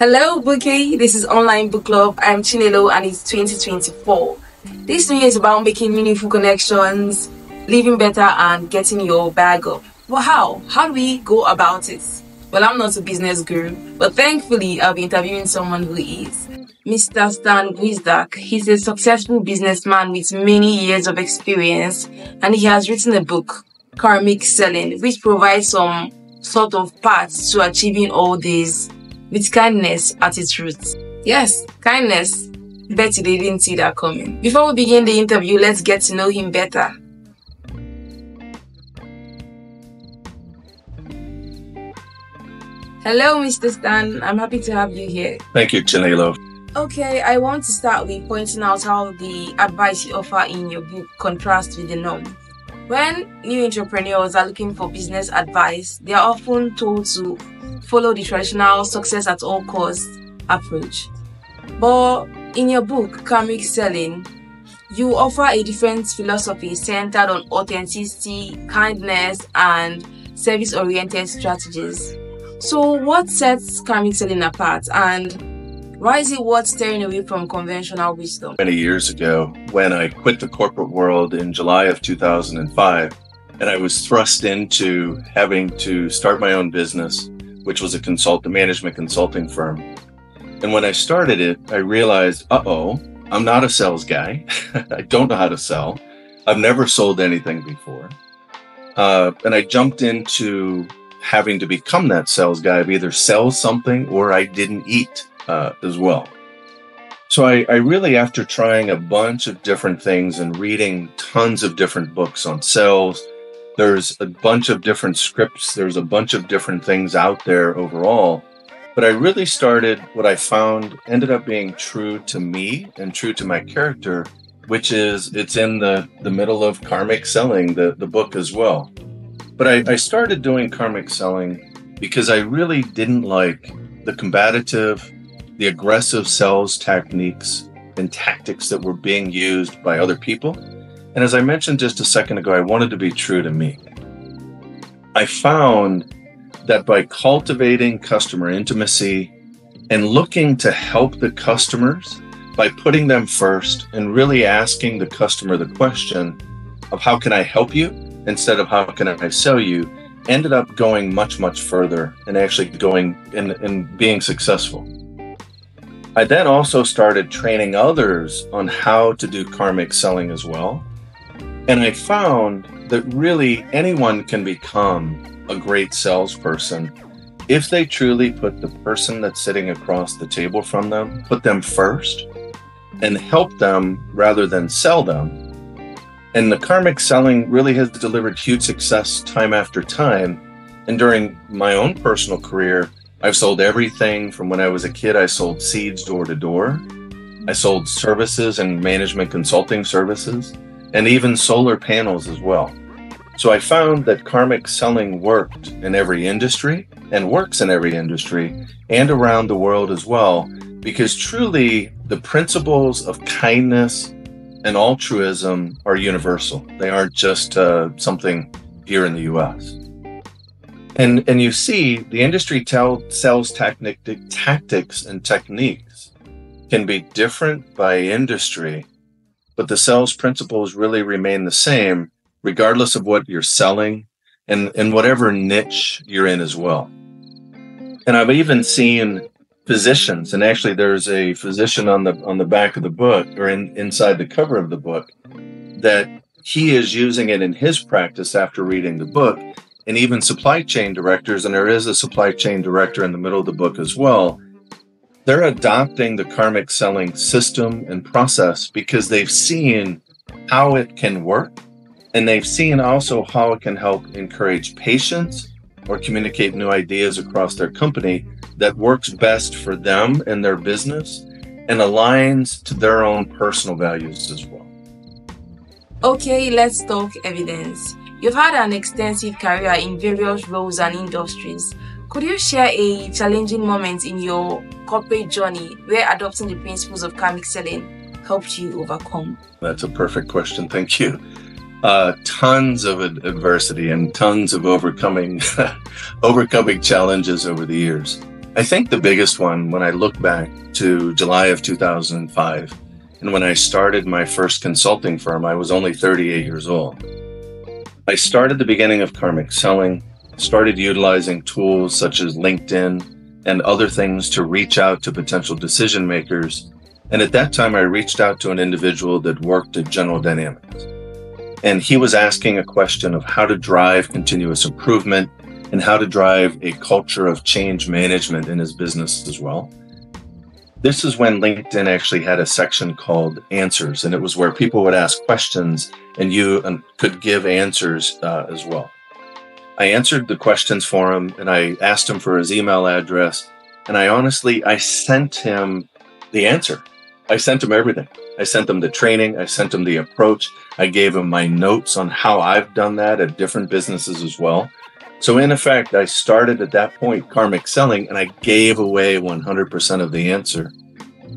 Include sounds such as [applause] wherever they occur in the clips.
Hello, Bookie, This is Online Book Club. I'm Chinelo and it's 2024. This year is about making meaningful connections, living better, and getting your bag up. Well, how? How do we go about it? Well, I'm not a business guru, but thankfully, I'll be interviewing someone who is. Mr. Stan Gwizdak. He's a successful businessman with many years of experience, and he has written a book, Karmic Selling, which provides some sort of path to achieving all this with kindness at its roots. Yes, kindness. Bet they didn't see that coming. Before we begin the interview, let's get to know him better. Hello, Mr. Stan. I'm happy to have you here. Thank you, Chinelo. Okay, I want to start with pointing out how the advice you offer in your book contrasts with the norm. When new entrepreneurs are looking for business advice, they are often told to follow the traditional success at all costs approach. But in your book, Karmic Selling, you offer a different philosophy centered on authenticity, kindness, and service oriented strategies. So, what sets karmic selling apart, and why is it worth steering away from conventional wisdom? Many years ago, when I quit the corporate world in July of 2005, and I was thrust into having to start my own business, which was a consult, a management consulting firm. And when I started it, I realized, uh oh, I'm not a sales guy. [laughs] I don't know how to sell. I've never sold anything before. Uh, and I jumped into having to become that sales guy of either sell something or I didn't eat uh, as well. So I, I, really, after trying a bunch of different things and reading tons of different books on sales, there's a bunch of different scripts, there's a bunch of different things out there overall. But I really started what I found ended up being true to me and true to my character, which is it's in the, the middle of karmic selling, the, the book as well. But I, I started doing karmic selling because I really didn't like the combative, the aggressive sales techniques and tactics that were being used by other people. And as I mentioned just a second ago, I wanted to be true to me. I found that by cultivating customer intimacy and looking to help the customers by putting them first and really asking the customer the question of how can I help you instead of how can I sell you, ended up going much, much further and actually going and, and being successful. I then also started training others on how to do karmic selling as well. And I found that really anyone can become a great salesperson if they truly put the person that's sitting across the table from them, put them first and help them rather than sell them and the karmic selling really has delivered huge success time after time. And during my own personal career, I've sold everything from when I was a kid, I sold seeds door to door. I sold services and management consulting services, and even solar panels as well. So I found that karmic selling worked in every industry and works in every industry and around the world as well, because truly the principles of kindness and altruism are universal. They aren't just uh, something here in the U.S. And and you see, the industry tell, sells technic, tactics and techniques can be different by industry, but the sales principles really remain the same, regardless of what you're selling and, and whatever niche you're in as well. And I've even seen physicians, and actually there's a physician on the on the back of the book or in, inside the cover of the book that he is using it in his practice after reading the book and even supply chain directors and there is a supply chain director in the middle of the book as well they're adopting the karmic selling system and process because they've seen how it can work and they've seen also how it can help encourage patience or communicate new ideas across their company that works best for them and their business and aligns to their own personal values as well. Okay, let's talk evidence. You've had an extensive career in various roles and industries. Could you share a challenging moment in your corporate journey where adopting the principles of karmic selling helped you overcome? That's a perfect question. Thank you uh, tons of adversity and tons of overcoming [laughs] overcoming challenges over the years. I think the biggest one when I look back to July of 2005 and when I started my first consulting firm, I was only 38 years old. I started the beginning of karmic selling, started utilizing tools such as LinkedIn and other things to reach out to potential decision makers. And at that time, I reached out to an individual that worked at General Dynamics. And he was asking a question of how to drive continuous improvement and how to drive a culture of change management in his business as well. This is when LinkedIn actually had a section called Answers, and it was where people would ask questions and you um, could give answers uh, as well. I answered the questions for him and I asked him for his email address. And I honestly, I sent him the answer. I sent him everything. I sent him the training. I sent him the approach. I gave him my notes on how I've done that at different businesses as well. So in effect, I started at that point karmic selling and I gave away 100% of the answer.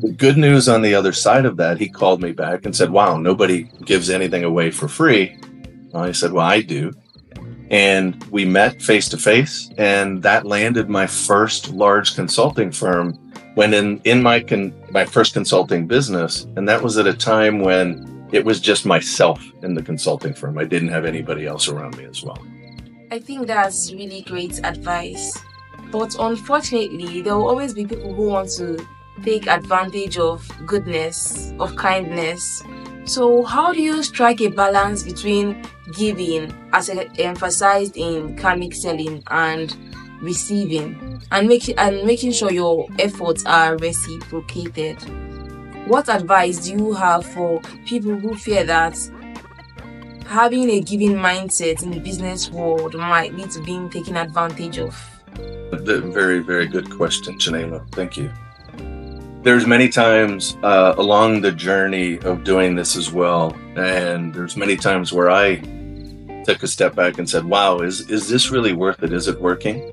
The good news on the other side of that, he called me back and said, Wow, nobody gives anything away for free. I said, Well, I do. And we met face to face, and that landed my first large consulting firm when in, in my, con, my first consulting business. And that was at a time when it was just myself in the consulting firm. I didn't have anybody else around me as well. I think that's really great advice. But unfortunately, there will always be people who want to take advantage of goodness, of kindness. So, how do you strike a balance between giving, as emphasized in karmic selling, and receiving, and making and making sure your efforts are reciprocated? What advice do you have for people who fear that having a giving mindset in the business world might lead to being taken advantage of? Very, very good question, Janela. Thank you. There's many times uh, along the journey of doing this as well, and there's many times where I took a step back and said, "Wow, is is this really worth it? Is it working?"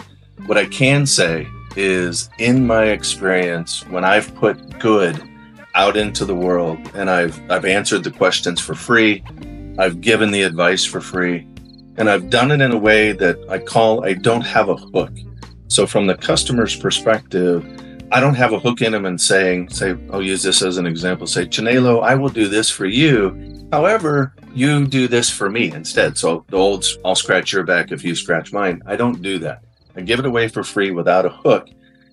What I can say is, in my experience, when I've put good out into the world and I've I've answered the questions for free, I've given the advice for free, and I've done it in a way that I call I don't have a hook. So from the customer's perspective, I don't have a hook in them and saying, say, I'll use this as an example, say, Chinelo, I will do this for you. However, you do this for me instead. So the old I'll scratch your back if you scratch mine. I don't do that. I give it away for free without a hook.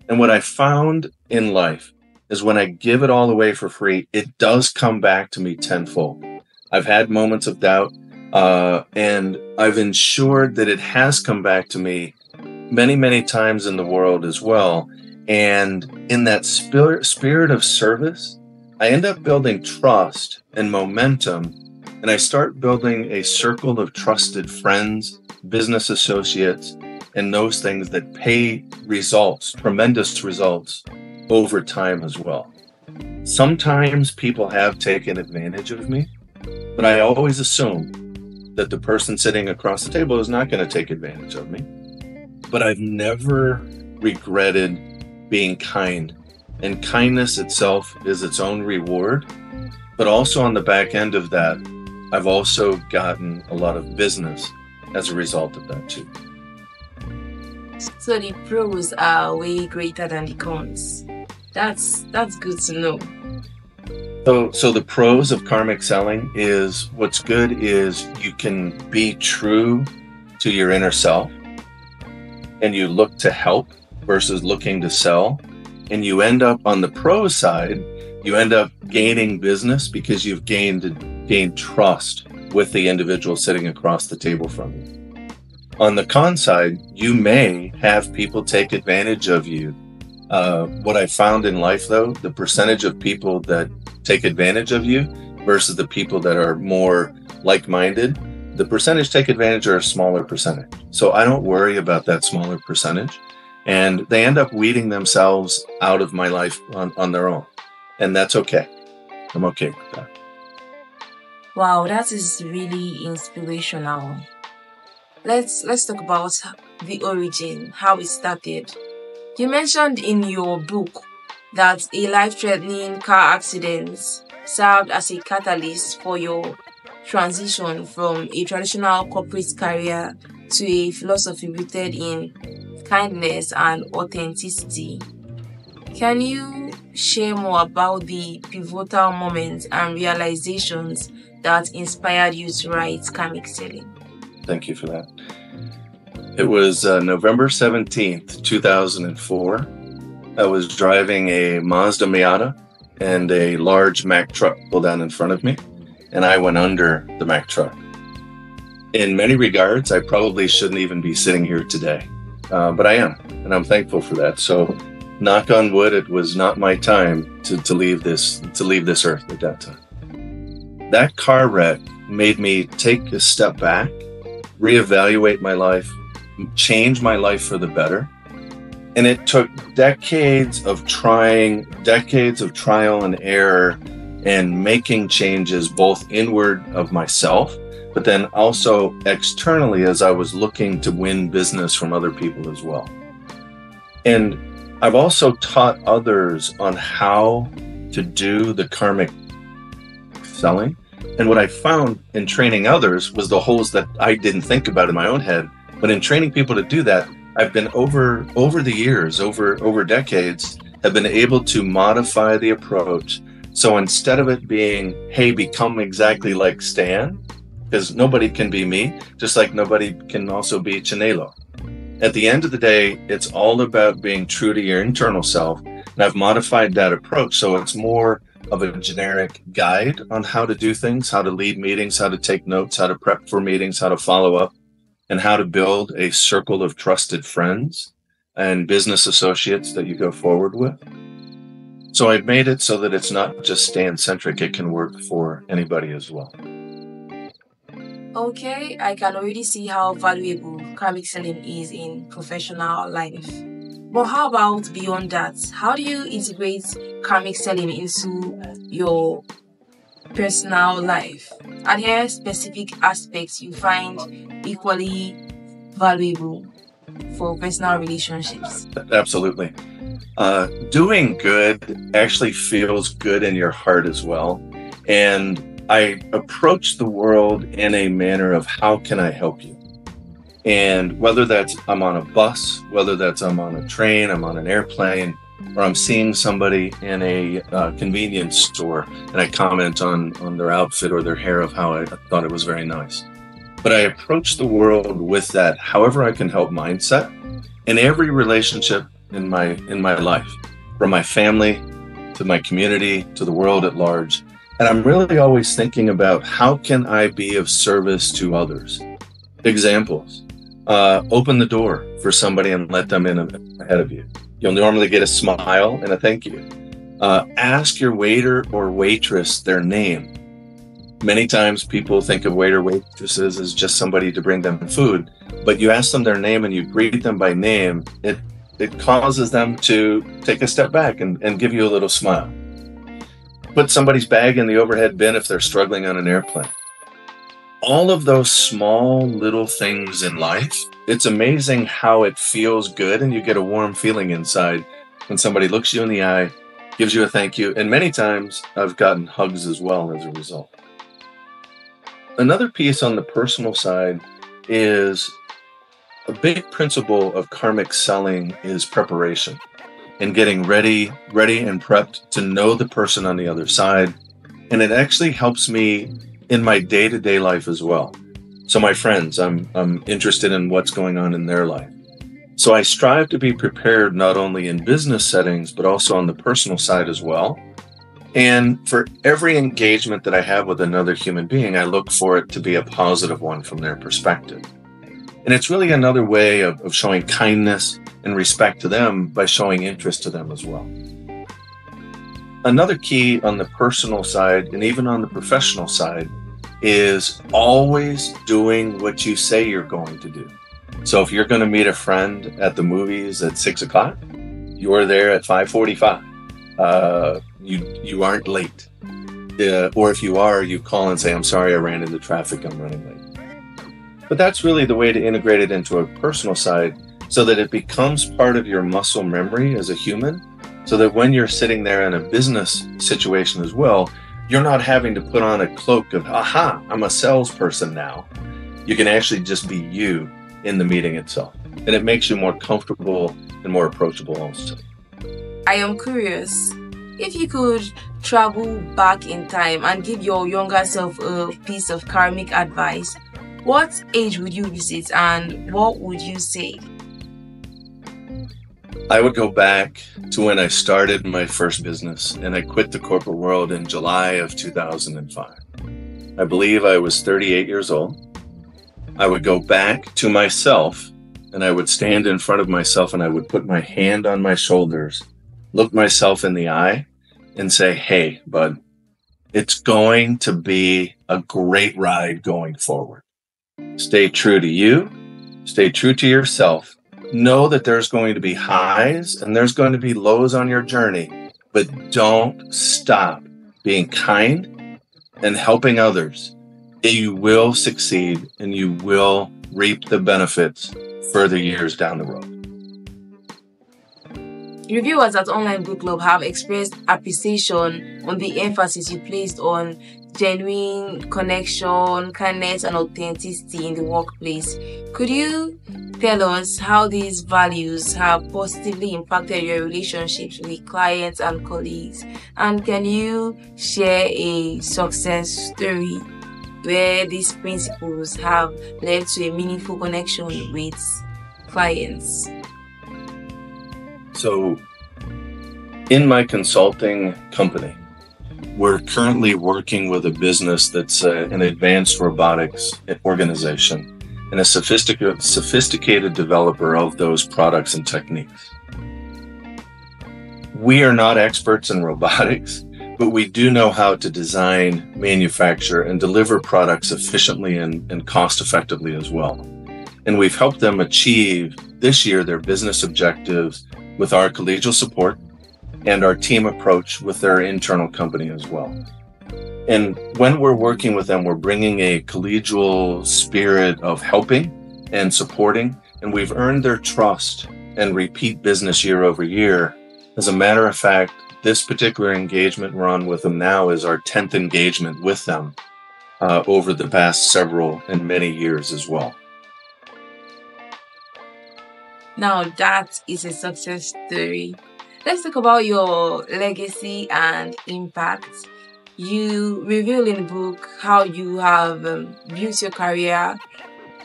And what I found in life is when I give it all away for free, it does come back to me tenfold. I've had moments of doubt, uh, and I've ensured that it has come back to me many, many times in the world as well. And in that spirit, spirit of service, I end up building trust and momentum. And I start building a circle of trusted friends, business associates, and those things that pay results, tremendous results over time as well. Sometimes people have taken advantage of me but I always assume that the person sitting across the table is not going to take advantage of me. But I've never regretted being kind. And kindness itself is its own reward. But also on the back end of that, I've also gotten a lot of business as a result of that too. So the pros are way greater than the cons. That's that's good to know. So, so the pros of karmic selling is what's good is you can be true to your inner self and you look to help versus looking to sell. And you end up on the pro side, you end up gaining business because you've gained gained trust with the individual sitting across the table from you. On the con side, you may have people take advantage of you. Uh, what I found in life, though, the percentage of people that take advantage of you versus the people that are more like minded, the percentage take advantage are a smaller percentage. So I don't worry about that smaller percentage. And they end up weeding themselves out of my life on, on their own. And that's okay. I'm okay with that. Wow, that is really inspirational. Let's let's talk about the origin, how it started. You mentioned in your book that a life threatening car accident served as a catalyst for your transition from a traditional corporate career to a philosophy rooted in kindness, and authenticity. Can you share more about the pivotal moments and realizations that inspired you to write Karmic Selling? Thank you for that. It was uh, November 17th, 2004. I was driving a Mazda Miata and a large Mack truck pulled down in front of me, and I went under the Mack truck. In many regards, I probably shouldn't even be sitting here today, uh, but I am, and I'm thankful for that. So, knock on wood, it was not my time to, to leave this to leave this earth at that time. That car wreck made me take a step back, reevaluate my life, change my life for the better. And it took decades of trying, decades of trial and error and making changes both inward of myself, but then also externally as I was looking to win business from other people as well. And I've also taught others on how to do the karmic selling. And what I found in training others was the holes that I didn't think about in my own head but in training people to do that, I've been over over the years, over over decades, have been able to modify the approach. So instead of it being, hey, become exactly like Stan, because nobody can be me, just like nobody can also be Chinelo. At the end of the day, it's all about being true to your internal self. And I've modified that approach so it's more of a generic guide on how to do things, how to lead meetings, how to take notes, how to prep for meetings, how to follow up and how to build a circle of trusted friends and business associates that you go forward with. So I've made it so that it's not just Stan centric, it can work for anybody as well. Okay, I can already see how valuable karmic selling is in professional life. But how about beyond that? How do you integrate karmic selling into your personal life? Are there specific aspects you find equally valuable for personal relationships? Absolutely. Uh, doing good actually feels good in your heart as well. And I approach the world in a manner of how can I help you? And whether that's I'm on a bus, whether that's I'm on a train, I'm on an airplane, or I'm seeing somebody in a uh, convenience store and I comment on on their outfit or their hair of how I thought it was very nice. But I approach the world with that however I can help mindset in every relationship in my in my life, from my family to my community to the world at large. And I'm really always thinking about how can I be of service to others. Examples. Uh, open the door for somebody and let them in ahead of you You'll normally get a smile and a thank you. Uh, ask your waiter or waitress their name. Many times people think of waiter waitresses as just somebody to bring them food, but you ask them their name and you greet them by name, it it causes them to take a step back and, and give you a little smile. Put somebody's bag in the overhead bin if they're struggling on an airplane. All of those small little things in life it's amazing how it feels good and you get a warm feeling inside when somebody looks you in the eye, gives you a thank you, and many times I've gotten hugs as well as a result. Another piece on the personal side is a big principle of karmic selling is preparation and getting ready, ready and prepped to know the person on the other side. And it actually helps me in my day to day life as well. So my friends, I'm I'm interested in what's going on in their life. So I strive to be prepared not only in business settings but also on the personal side as well. And for every engagement that I have with another human being, I look for it to be a positive one from their perspective. And it's really another way of, of showing kindness and respect to them by showing interest to them as well. Another key on the personal side and even on the professional side is always doing what you say you're going to do. So if you're going to meet a friend at the movies at six o'clock, you're there at five forty-five. Uh, you you aren't late, uh, or if you are, you call and say, "I'm sorry, I ran into traffic. I'm running late." But that's really the way to integrate it into a personal side, so that it becomes part of your muscle memory as a human, so that when you're sitting there in a business situation as well, you're not having to put on a cloak of, aha, I'm a salesperson now. You can actually just be you in the meeting itself. and it makes you more comfortable and more approachable also. I am curious if you could travel back in time and give your younger self a piece of karmic advice, what age would you visit and what would you say? I would go back to when I started my first business and I quit the corporate world in July of 2005. I believe I was 38 years old. I would go back to myself and I would stand in front of myself and I would put my hand on my shoulders, look myself in the eye, and say, Hey, bud, it's going to be a great ride going forward. Stay true to you, stay true to yourself. Know that there's going to be highs and there's going to be lows on your journey, but don't stop being kind and helping others. You will succeed and you will reap the benefits further years down the road. Reviewers at Online Book Club have expressed appreciation on the emphasis you placed on genuine connection, kindness, and authenticity in the workplace. Could you tell us how these values have positively impacted your relationships with clients and colleagues? And can you share a success story where these principles have led to a meaningful connection with clients? So, in my consulting company, we're currently working with a business that's uh, an advanced robotics organization and a sophisticated, sophisticated developer of those products and techniques. We are not experts in robotics, but we do know how to design, manufacture, and deliver products efficiently and, and cost effectively as well. And we've helped them achieve this year their business objectives with our collegial support and our team approach with their internal company as well. And when we're working with them, we're bringing a collegial spirit of helping and supporting, and we've earned their trust and repeat business year over year. As a matter of fact, this particular engagement we're on with them now is our 10th engagement with them uh, over the past several and many years as well. Now, that is a success story. Let's talk about your legacy and impact. You reveal in the book how you have um, built your career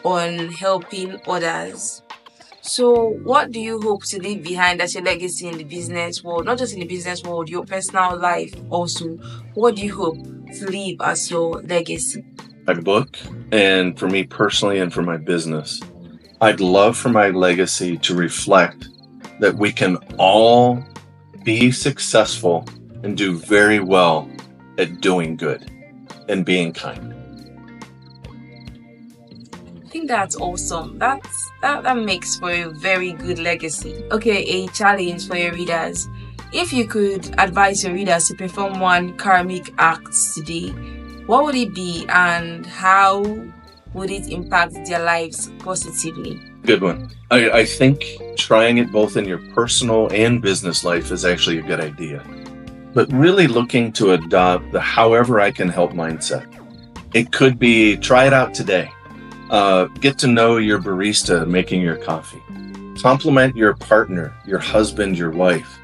on helping others. So, what do you hope to leave behind as your legacy in the business world? Not just in the business world, your personal life also. What do you hope to leave as your legacy? My book, and for me personally, and for my business, I'd love for my legacy to reflect that we can all be successful and do very well at doing good and being kind. I think that's awesome. That's that, that makes for a very good legacy. Okay, a challenge for your readers. If you could advise your readers to perform one karmic act today, what would it be and how would it impact their lives positively? Good one. I, I think trying it both in your personal and business life is actually a good idea. But really looking to adopt the however I can help mindset. It could be try it out today. Uh, get to know your barista making your coffee. Compliment your partner, your husband, your wife.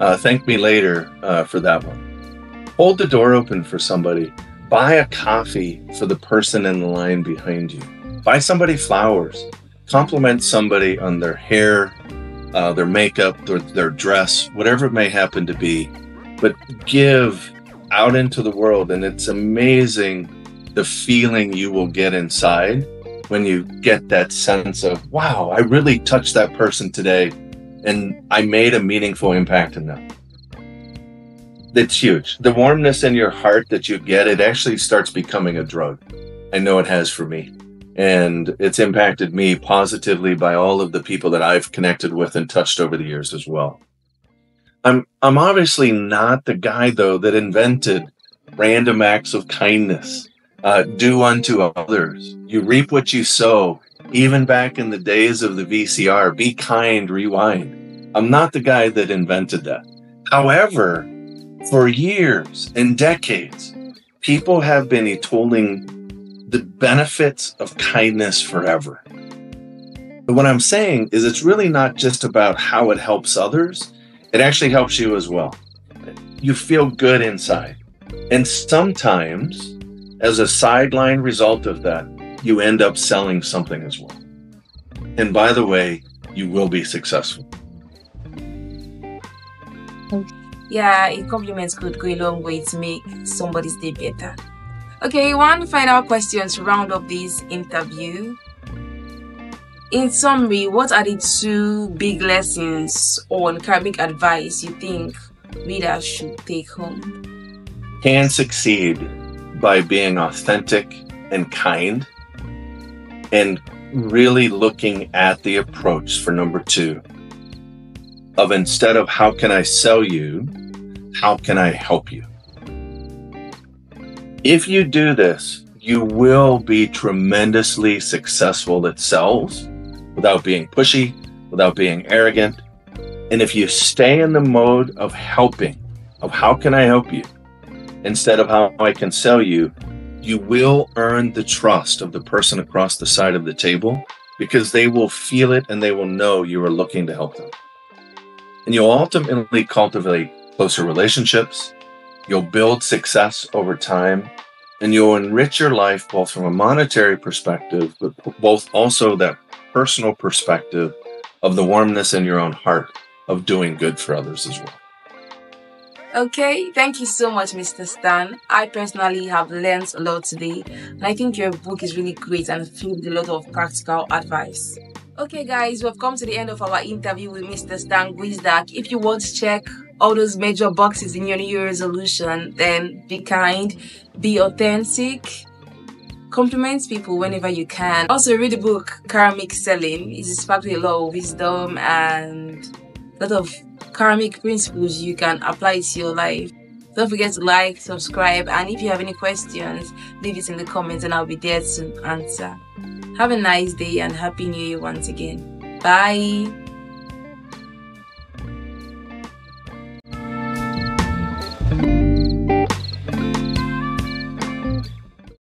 Uh, thank me later uh, for that one. Hold the door open for somebody buy a coffee for the person in the line behind you. Buy somebody flowers. Compliment somebody on their hair, uh, their makeup, their, their dress, whatever it may happen to be. But give out into the world. And it's amazing the feeling you will get inside when you get that sense of, wow, I really touched that person today and I made a meaningful impact in them it's huge. The warmness in your heart that you get, it actually starts becoming a drug. I know it has for me. And it's impacted me positively by all of the people that I've connected with and touched over the years as well. I'm I'm obviously not the guy though that invented random acts of kindness. Uh, do unto others. You reap what you sow. Even back in the days of the VCR, be kind, rewind. I'm not the guy that invented that. However, for years and decades, people have been tolling the benefits of kindness forever. But what I'm saying is it's really not just about how it helps others, it actually helps you as well. You feel good inside. And sometimes, as a sideline result of that, you end up selling something as well. And by the way, you will be successful. Oh, Yeah, a compliment could go a long way to make somebody's day better. Okay, one final question to round up this interview. In summary, what are the two big lessons or karmic advice you think readers should take home? Can succeed by being authentic and kind and really looking at the approach for number two of instead of how can I sell you, how can I help you? If you do this, you will be tremendously successful at sales without being pushy, without being arrogant. And if you stay in the mode of helping, of how can I help you, instead of how I can sell you, you will earn the trust of the person across the side of the table because they will feel it and they will know you are looking to help them. And you'll ultimately cultivate closer relationships, you'll build success over time, and you'll enrich your life both from a monetary perspective, but both also that personal perspective of the warmness in your own heart of doing good for others as well. Okay, thank you so much, Mr. Stan. I personally have learned a lot today, and I think your book is really great and filled with a lot of practical advice. Okay, guys, we've come to the end of our interview with Mr. Stan Gwizdak. If you want to check all those major boxes in your New Year resolution, then be kind, be authentic, compliment people whenever you can. Also, read the book Karmic Selling. It's inspired with a lot of wisdom and a lot of karmic principles you can apply to your life. Don't forget to like, subscribe, and if you have any questions, leave it in the comments and I'll be there to answer. Have a nice day and Happy New Year once again. Bye.